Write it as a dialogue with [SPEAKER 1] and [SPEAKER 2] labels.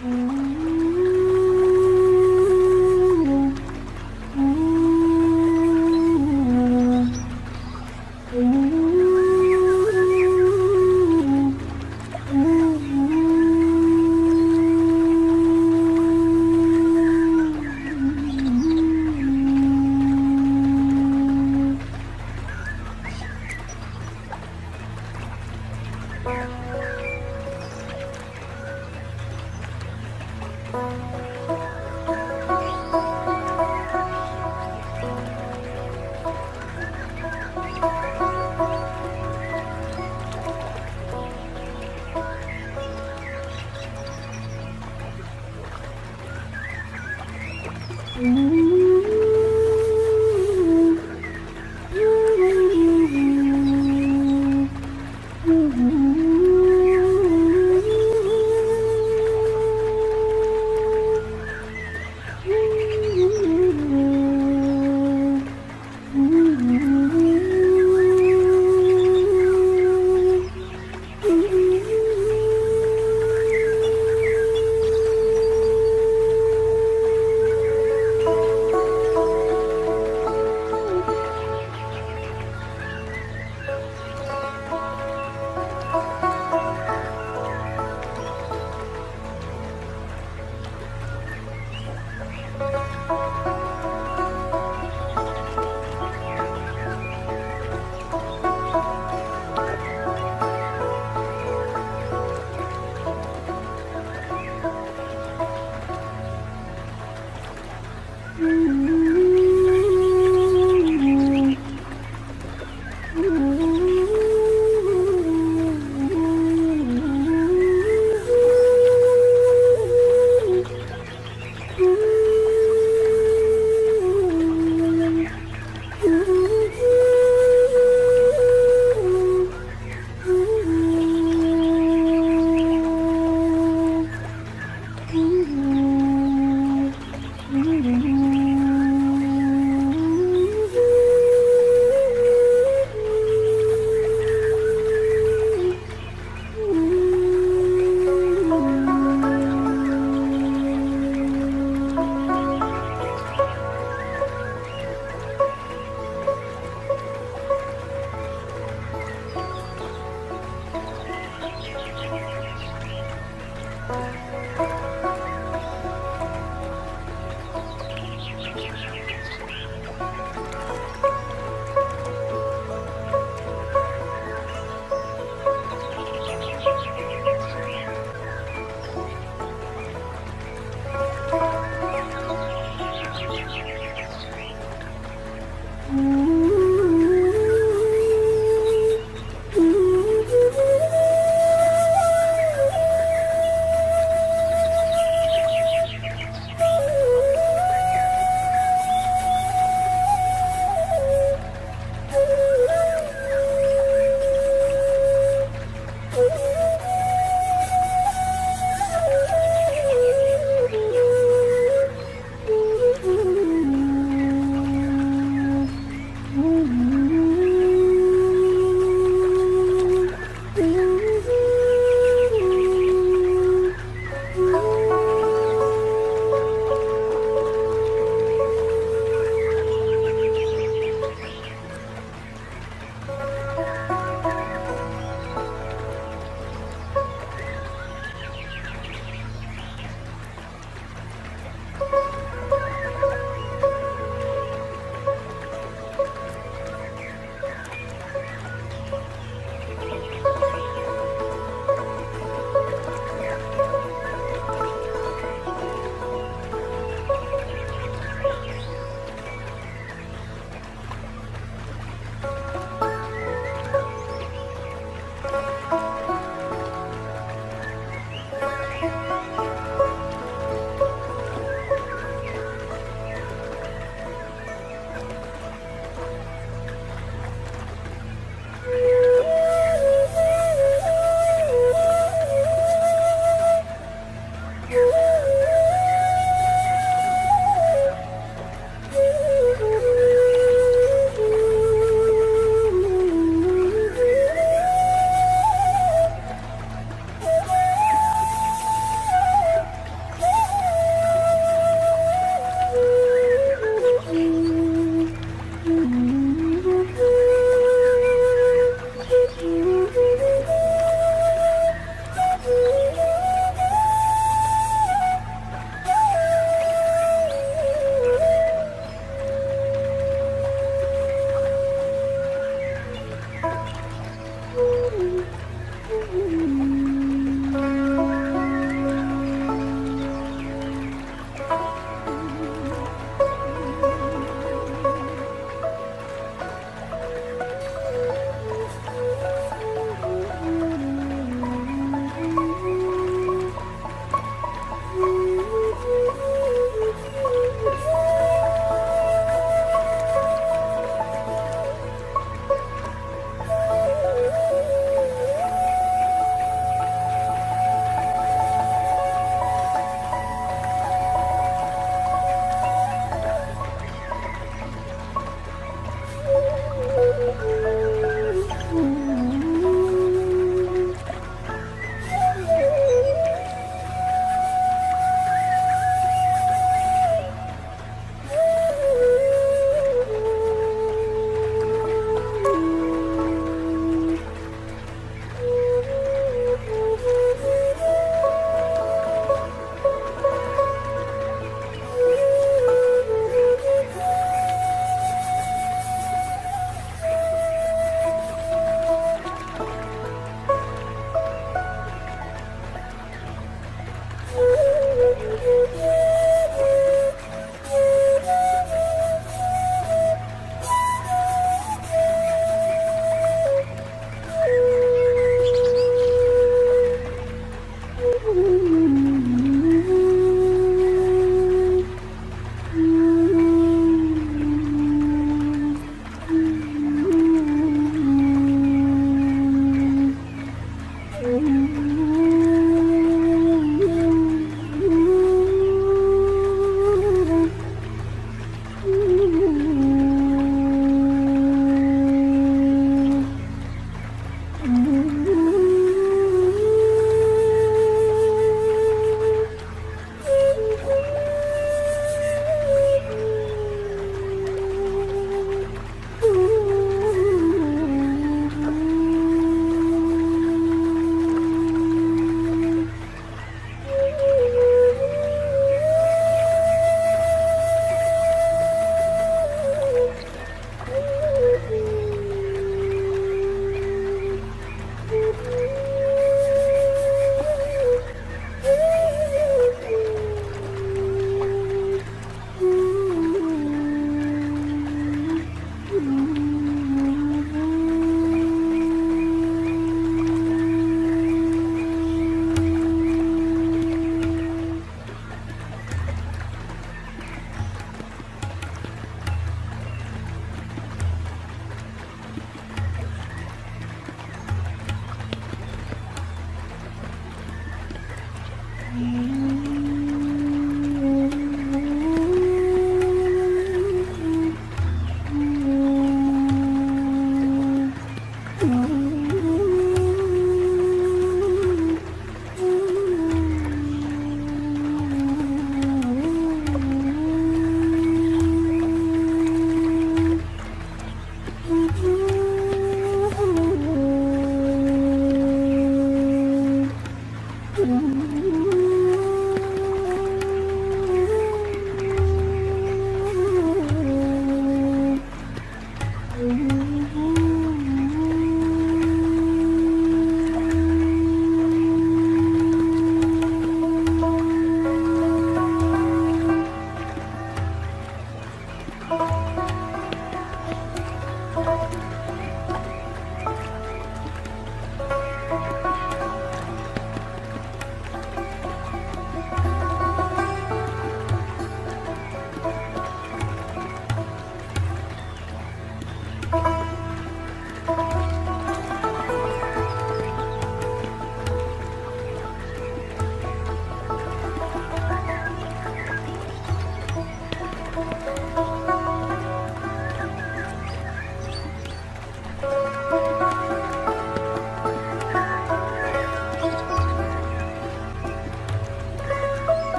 [SPEAKER 1] 嗯。Mm-hmm.